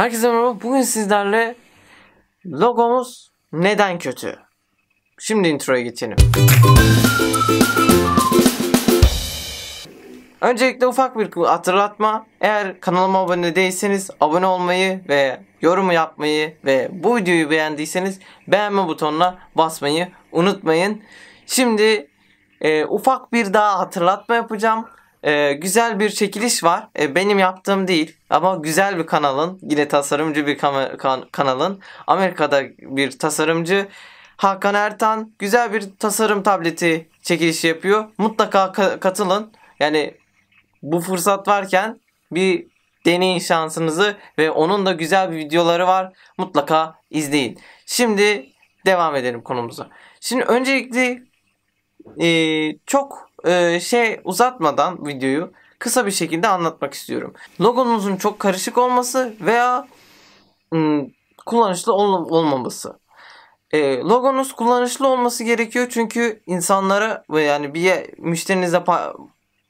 Herkese merhaba. Bugün sizlerle logomuz neden kötü? Şimdi introya geçelim. Öncelikle ufak bir hatırlatma. Eğer kanalıma abone değilseniz abone olmayı ve yorum yapmayı ve bu videoyu beğendiyseniz beğenme butonuna basmayı unutmayın. Şimdi e, ufak bir daha hatırlatma yapacağım. E, güzel bir çekiliş var. E, benim yaptığım değil ama güzel bir kanalın yine tasarımcı bir kam- kan- kanalın Amerika'da bir tasarımcı Hakan Ertan güzel bir tasarım tableti çekilişi yapıyor. Mutlaka ka- katılın. Yani bu fırsat varken bir deneyin şansınızı ve onun da güzel bir videoları var. Mutlaka izleyin. Şimdi devam edelim konumuza. Şimdi öncelikle e, çok e, şey uzatmadan videoyu kısa bir şekilde anlatmak istiyorum. Logonuzun çok karışık olması veya kullanışlı ol- olmaması. E, logonuz kullanışlı olması gerekiyor çünkü insanlara yani bir müşterinize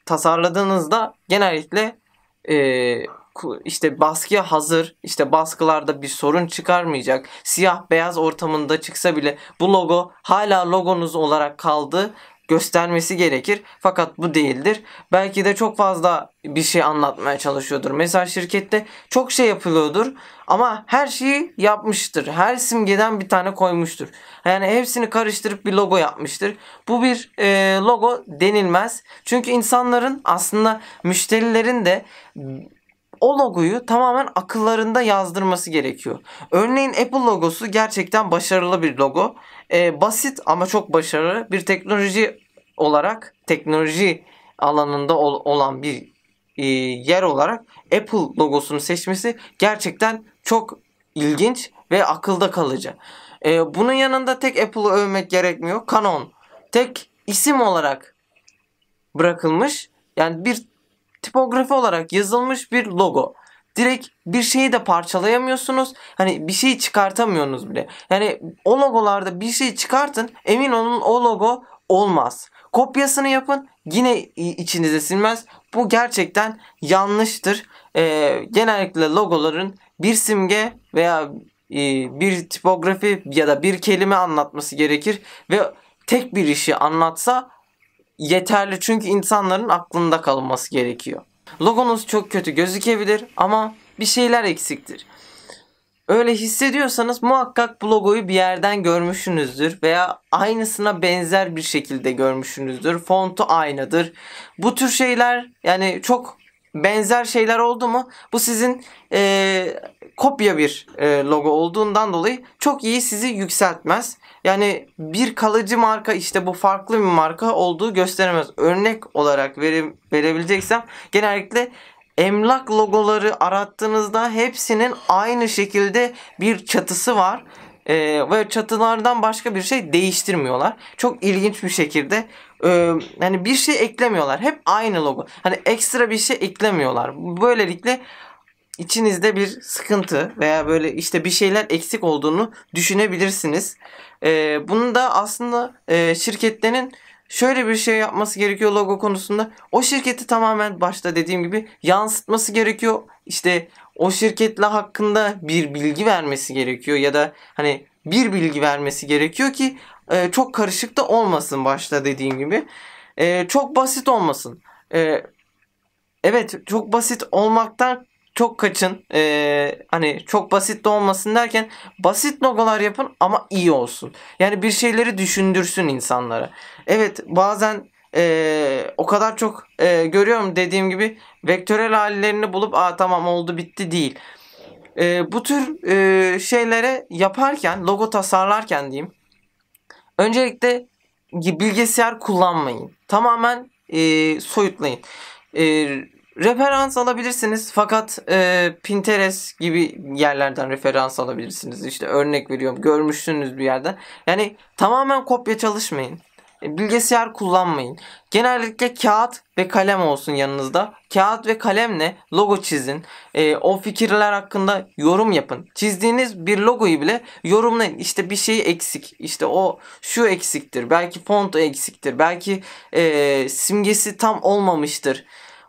tasarladığınızda genellikle e, işte baskıya hazır işte baskılarda bir sorun çıkarmayacak siyah beyaz ortamında çıksa bile bu logo hala logonuz olarak kaldı göstermesi gerekir fakat bu değildir. Belki de çok fazla bir şey anlatmaya çalışıyordur. Mesela şirkette çok şey yapılıyordur ama her şeyi yapmıştır. Her simgeden bir tane koymuştur. Yani hepsini karıştırıp bir logo yapmıştır. Bu bir e, logo denilmez. Çünkü insanların aslında müşterilerin de o logoyu tamamen akıllarında yazdırması gerekiyor. Örneğin Apple logosu gerçekten başarılı bir logo. Ee, basit ama çok başarılı bir teknoloji olarak teknoloji alanında ol- olan bir e, yer olarak Apple logosunu seçmesi gerçekten çok ilginç ve akılda kalıcı. Ee, bunun yanında tek Apple'ı övmek gerekmiyor. Canon tek isim olarak bırakılmış. Yani bir tipografi olarak yazılmış bir logo. Direkt bir şeyi de parçalayamıyorsunuz. Hani bir şeyi çıkartamıyorsunuz bile. Yani o logolarda bir şey çıkartın emin olun o logo olmaz. Kopyasını yapın yine içinize silmez. Bu gerçekten yanlıştır. Ee, genellikle logoların bir simge veya e, bir tipografi ya da bir kelime anlatması gerekir ve tek bir işi anlatsa yeterli çünkü insanların aklında kalması gerekiyor. Logonuz çok kötü gözükebilir ama bir şeyler eksiktir. Öyle hissediyorsanız muhakkak bu logoyu bir yerden görmüşsünüzdür veya aynısına benzer bir şekilde görmüşsünüzdür. Fontu aynıdır. Bu tür şeyler yani çok benzer şeyler oldu mu bu sizin eee, kopya bir eee, logo olduğundan dolayı çok iyi sizi yükseltmez. Yani bir kalıcı marka işte bu farklı bir marka olduğu gösteremez. Örnek olarak vere, verebileceksem genellikle emlak logoları arattığınızda hepsinin aynı şekilde bir çatısı var. Ee, ve çatılardan başka bir şey değiştirmiyorlar. Çok ilginç bir şekilde e, hani bir şey eklemiyorlar. Hep aynı logo. Hani ekstra bir şey eklemiyorlar. Böylelikle içinizde bir sıkıntı veya böyle işte bir şeyler eksik olduğunu düşünebilirsiniz. Ee, bunu da aslında e, şirketlerin şöyle bir şey yapması gerekiyor logo konusunda. O şirketi tamamen başta dediğim gibi yansıtması gerekiyor. İşte o şirketle hakkında bir bilgi vermesi gerekiyor ya da hani bir bilgi vermesi gerekiyor ki e, çok karışık da olmasın başta dediğim gibi. E, çok basit olmasın. E, evet çok basit olmaktan çok kaçın. Ee, hani çok basit de olmasın derken basit logolar yapın ama iyi olsun. Yani bir şeyleri düşündürsün insanlara. Evet bazen ee, o kadar çok ee, görüyorum dediğim gibi vektörel hallerini bulup aa tamam oldu bitti değil. Ee, bu tür ee, şeylere yaparken logo tasarlarken diyeyim öncelikle bilgisayar kullanmayın. Tamamen ee, soyutlayın. Ee, referans alabilirsiniz fakat e, Pinterest gibi yerlerden referans alabilirsiniz. İşte örnek veriyorum görmüşsünüz bir yerden. Yani tamamen kopya çalışmayın. E, Bilgisayar kullanmayın. Genellikle kağıt ve kalem olsun yanınızda. Kağıt ve kalemle logo çizin. E, o fikirler hakkında yorum yapın. Çizdiğiniz bir logoyu bile yorumlayın. İşte bir şey eksik. İşte o şu eksiktir. Belki fontu eksiktir. Belki e, simgesi tam olmamıştır.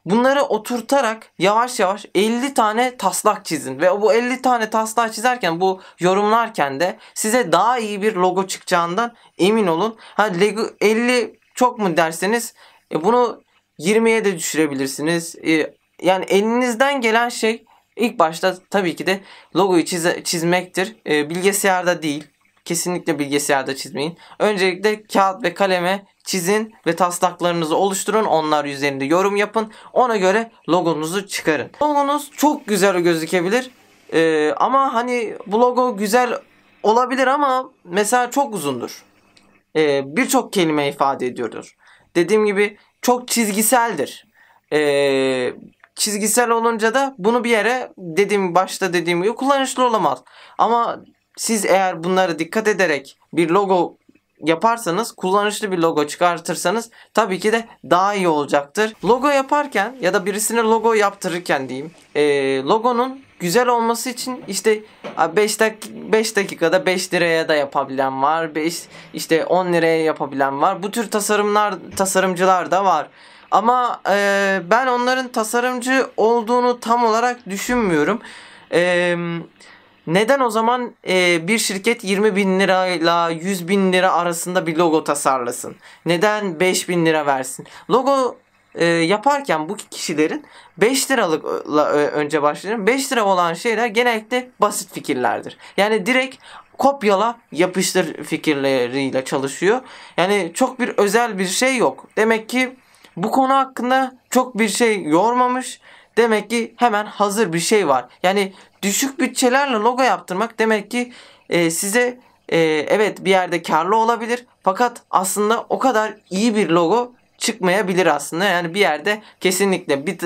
Bunları oturtarak yavaş yavaş 50 tane taslak çizin. Ve bu 50 tane taslak çizerken bu yorumlarken de size daha iyi bir logo çıkacağından emin olun. Ha Lego 50 çok mu derseniz e, bunu 20'ye de düşürebilirsiniz. E, yani elinizden gelen şey ilk başta tabii ki de logoyu çize, çizmektir. E, bilgisayarda değil. Kesinlikle bilgisayarda çizmeyin. Öncelikle kağıt ve kaleme çizin ve taslaklarınızı oluşturun. Onlar üzerinde yorum yapın. Ona göre logonuzu çıkarın. Logonuz çok güzel gözükebilir. Ee, ama hani bu logo güzel olabilir ama mesela çok uzundur. Ee, Birçok kelime ifade ediyordur. Dediğim gibi çok çizgiseldir. Ee, çizgisel olunca da bunu bir yere dediğim başta dediğim gibi kullanışlı olamaz. Ama siz eğer bunları dikkat ederek bir logo yaparsanız kullanışlı bir logo çıkartırsanız tabii ki de daha iyi olacaktır. Logo yaparken ya da birisine logo yaptırırken diyeyim e, logonun güzel olması için işte 5 dak 5 dakikada 5 liraya da yapabilen var. 5 işte 10 liraya yapabilen var. Bu tür tasarımlar tasarımcılar da var. Ama e, ben onların tasarımcı olduğunu tam olarak düşünmüyorum. Eee neden o zaman e, bir şirket 20 bin lirayla 100 bin lira arasında bir logo tasarlasın? Neden 5 bin lira versin? Logo e, yaparken bu kişilerin 5 liralıkla e, önce başlayalım. 5 lira olan şeyler genellikle basit fikirlerdir. Yani direkt kopyala yapıştır fikirleriyle çalışıyor. Yani çok bir özel bir şey yok. Demek ki bu konu hakkında çok bir şey yormamış Demek ki hemen hazır bir şey var. Yani düşük bütçelerle logo yaptırmak demek ki e, size e, evet bir yerde karlı olabilir. Fakat aslında o kadar iyi bir logo çıkmayabilir aslında. Yani bir yerde kesinlikle bir,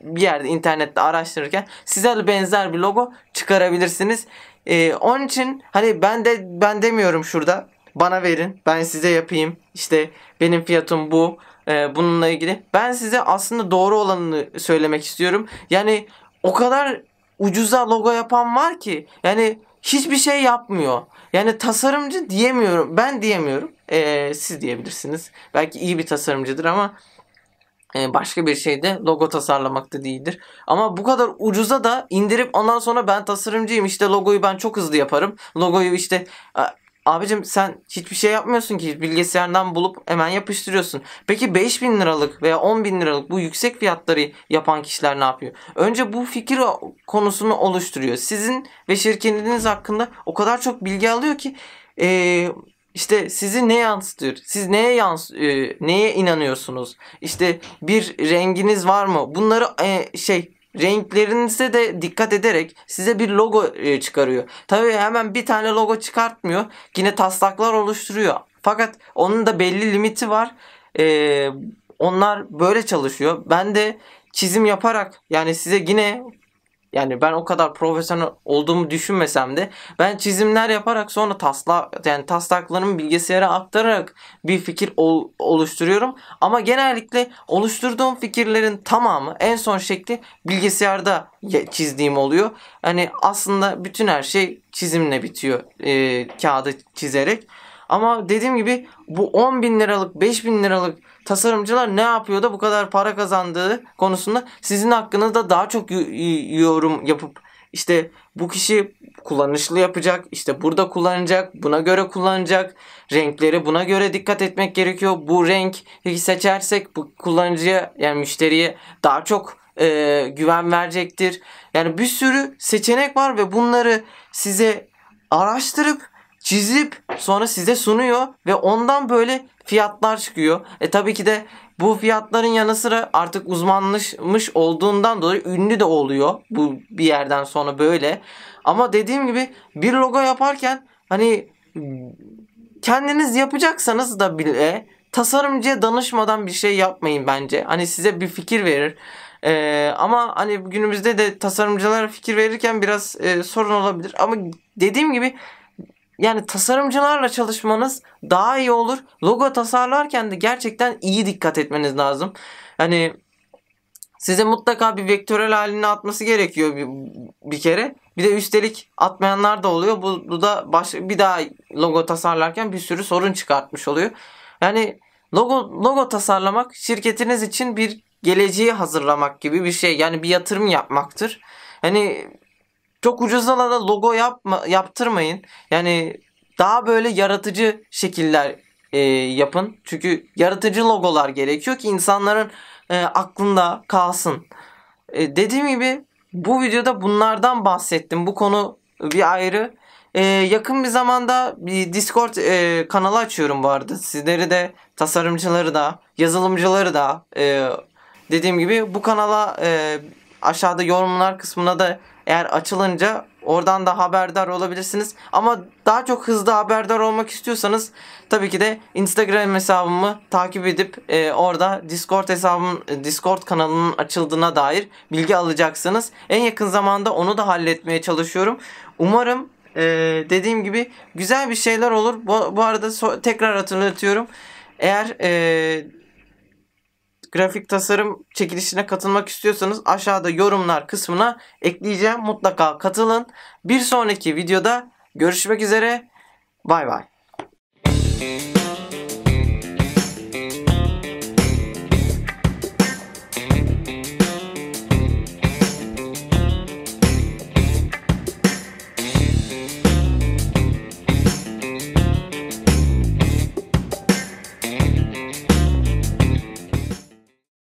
bir yerde internette araştırırken size benzer bir logo çıkarabilirsiniz. Ee, onun için hani ben de ben demiyorum şurada bana verin ben size yapayım işte benim fiyatım bu e, bununla ilgili. Ben size aslında doğru olanını söylemek istiyorum. Yani o kadar ucuza logo yapan var ki yani hiçbir şey yapmıyor. Yani tasarımcı diyemiyorum. Ben diyemiyorum. E, siz diyebilirsiniz. Belki iyi bir tasarımcıdır ama e, başka bir şeyde logo tasarlamak da değildir. Ama bu kadar ucuza da indirip ondan sonra ben tasarımcıyım işte logoyu ben çok hızlı yaparım. Logoyu işte Abicim sen hiçbir şey yapmıyorsun ki bilgisayardan bulup hemen yapıştırıyorsun. Peki 5000 liralık veya 10 bin liralık bu yüksek fiyatları yapan kişiler ne yapıyor? Önce bu fikir konusunu oluşturuyor. Sizin ve şirketiniz hakkında o kadar çok bilgi alıyor ki ee, işte sizi ne yansıtıyor? Siz neye yans e, neye inanıyorsunuz? İşte bir renginiz var mı? Bunları e, şey renklerinize de dikkat ederek size bir logo e, çıkarıyor. Tabii hemen bir tane logo çıkartmıyor. Yine taslaklar oluşturuyor. Fakat onun da belli limiti var. Ee, onlar böyle çalışıyor. Ben de çizim yaparak yani size yine yani ben o kadar profesyonel olduğumu düşünmesem de ben çizimler yaparak sonra tasla yani taslaklarımı bilgisayara aktararak bir fikir ol, oluşturuyorum. Ama genellikle oluşturduğum fikirlerin tamamı en son şekli bilgisayarda çizdiğim oluyor. Hani aslında bütün her şey çizimle bitiyor e, kağıdı çizerek. Ama dediğim gibi bu 10 bin liralık 5 bin liralık tasarımcılar ne yapıyor da bu kadar para kazandığı konusunda sizin hakkınızda daha çok yorum yapıp işte bu kişi kullanışlı yapacak. işte burada kullanacak. Buna göre kullanacak. Renkleri buna göre dikkat etmek gerekiyor. Bu renk seçersek bu kullanıcıya yani müşteriye daha çok e, güven verecektir. Yani bir sürü seçenek var ve bunları size araştırıp çizip sonra size sunuyor ve ondan böyle fiyatlar çıkıyor. E tabii ki de bu fiyatların yanı sıra artık uzmanlaşmış olduğundan dolayı ünlü de oluyor. Bu bir yerden sonra böyle. Ama dediğim gibi bir logo yaparken hani kendiniz yapacaksanız da bile tasarımcıya danışmadan bir şey yapmayın bence. Hani size bir fikir verir. Ee, ama hani günümüzde de tasarımcılara fikir verirken biraz e, sorun olabilir. Ama dediğim gibi yani tasarımcılarla çalışmanız daha iyi olur. Logo tasarlarken de gerçekten iyi dikkat etmeniz lazım. Hani size mutlaka bir vektörel haline atması gerekiyor bir, bir kere. Bir de üstelik atmayanlar da oluyor. Bu, bu da baş, bir daha logo tasarlarken bir sürü sorun çıkartmış oluyor. Yani logo logo tasarlamak şirketiniz için bir geleceği hazırlamak gibi bir şey. Yani bir yatırım yapmaktır. Hani çok ucuzuna da logo yapma, yaptırmayın. Yani daha böyle yaratıcı şekiller e, yapın. Çünkü yaratıcı logolar gerekiyor ki insanların e, aklında kalsın. E, dediğim gibi bu videoda bunlardan bahsettim. Bu konu bir ayrı. E, yakın bir zamanda bir Discord e, kanalı açıyorum arada. Sizleri de tasarımcıları da yazılımcıları da e, dediğim gibi bu kanala e, aşağıda yorumlar kısmına da eğer açılınca oradan da haberdar olabilirsiniz. Ama daha çok hızlı haberdar olmak istiyorsanız tabii ki de Instagram hesabımı takip edip e, orada Discord hesabım Discord kanalının açıldığına dair bilgi alacaksınız. En yakın zamanda onu da halletmeye çalışıyorum. Umarım e, dediğim gibi güzel bir şeyler olur. Bu, bu arada so- tekrar hatırlatıyorum. Eğer e, grafik tasarım çekilişine katılmak istiyorsanız aşağıda yorumlar kısmına ekleyeceğim. Mutlaka katılın. Bir sonraki videoda görüşmek üzere. Bay bay.